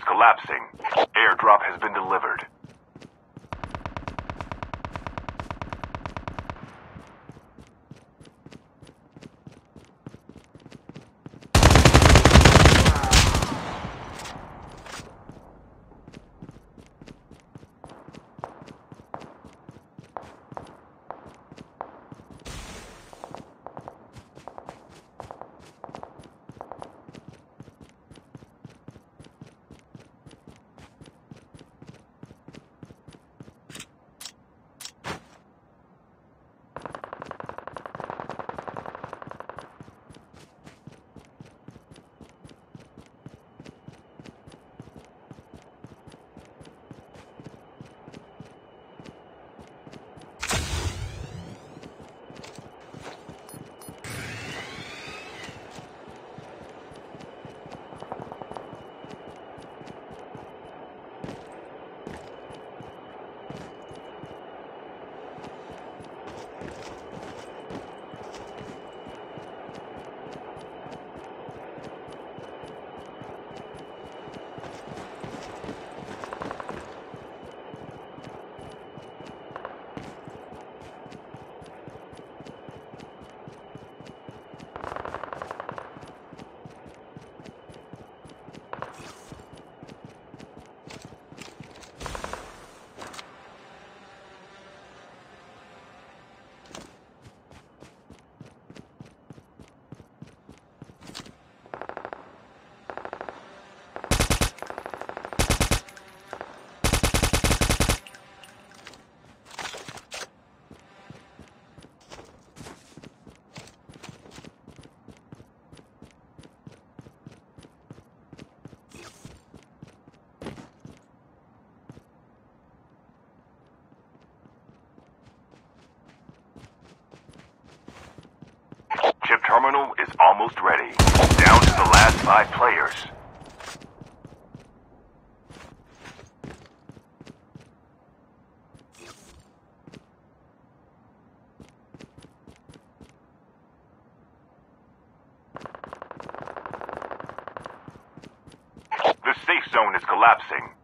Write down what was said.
is collapsing. Airdrop has been delivered. Terminal is almost ready. Down to the last five players. The safe zone is collapsing.